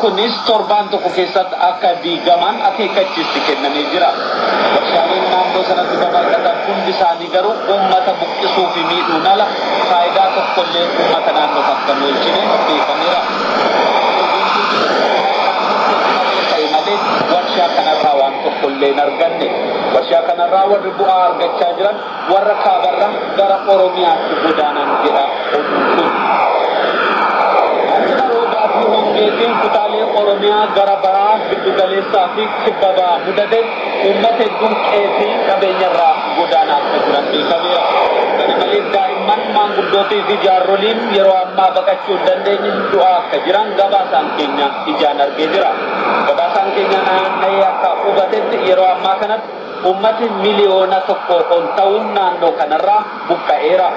kunis torbaan tokko keessatti akka diigaman akeekkachiisti kennamee jira. Naannoo sanatti babal'atan hundi isaanii garuu uummata buqqisuu fi miidhuun ala faayidaa tokkollee uummata naannoof akka hin oolchine malee warshaa kanarraa waan tokkollee hin arganne. Warshaa kanarraa warri bu'aa argachaa jiran warra kaabarraa gara Oromiyaatti godaanan jedha oduun kun. Roobaa fi kutaalee Oromiyaa bahaa giddu galeessaa fi kibba bahaa mudate uummata hedduun qe'ee qabeenyarraa godaanaa akka jiran beekameera. Kana malees daa'imman maanguddootii fi jaarroliin yeroo ammaa baqachuu hin dandeenye du'aa akka jiran gabaasaan keenya ijaan argee jira. Gabaasaan keenya naanna'ee akka hubatetti yeroo ammaa kanatti uummati miliyoona tokko ol ta'uun naannoo kanarraa buqqa'eera.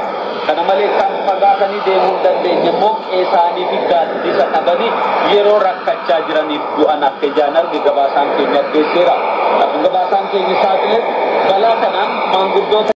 Kana malees kan fagaatanii deemuu hin dandeenye immoo qe'ee fi gaaddisa dhabanii yeroo rakkachaa jiraniif du'an akka ijaan arge gabaasaan keenya addeesseera. Gabaasaan keenya saaxilee balaa kanaan maanguddoota